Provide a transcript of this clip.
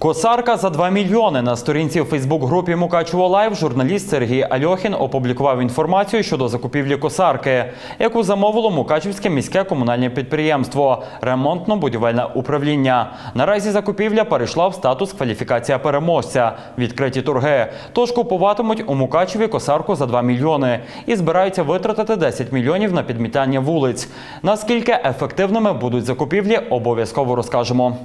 Косарка за 2 мільйони на сторінці у Фейсбук-групі Мукачево Live журналіст Сергій Альохін опублікував інформацію щодо закупівлі косарки, яку замовило Мукачівське міське комунальне підприємство ремонтно-будівельне управління. Наразі закупівля перейшла в статус кваліфікація переможця. Відкриті торги. Тож купуватимуть у Мукачеві косарку за 2 мільйони і збираються витратити 10 мільйонів на підмітання вулиць. Наскільки ефективними будуть закупівлі, обов'язково розкажемо.